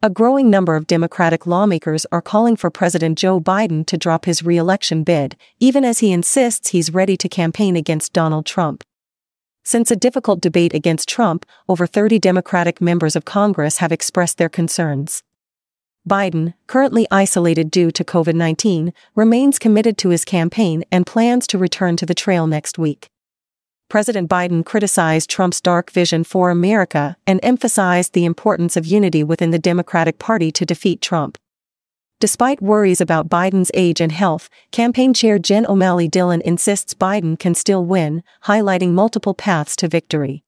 A growing number of Democratic lawmakers are calling for President Joe Biden to drop his re-election bid, even as he insists he's ready to campaign against Donald Trump. Since a difficult debate against Trump, over 30 Democratic members of Congress have expressed their concerns. Biden, currently isolated due to COVID 19, remains committed to his campaign and plans to return to the trail next week. President Biden criticized Trump's dark vision for America and emphasized the importance of unity within the Democratic Party to defeat Trump. Despite worries about Biden's age and health, campaign chair Jen O'Malley Dillon insists Biden can still win, highlighting multiple paths to victory.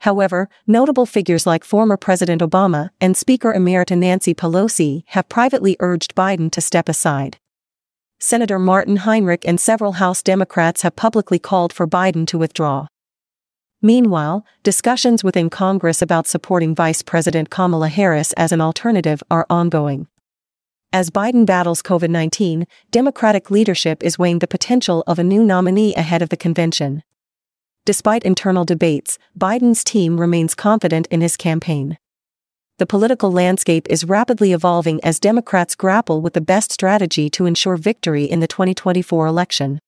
However, notable figures like former President Obama and Speaker Emerita Nancy Pelosi have privately urged Biden to step aside. Senator Martin Heinrich and several House Democrats have publicly called for Biden to withdraw. Meanwhile, discussions within Congress about supporting Vice President Kamala Harris as an alternative are ongoing. As Biden battles COVID 19, Democratic leadership is weighing the potential of a new nominee ahead of the convention. Despite internal debates, Biden's team remains confident in his campaign the political landscape is rapidly evolving as Democrats grapple with the best strategy to ensure victory in the 2024 election.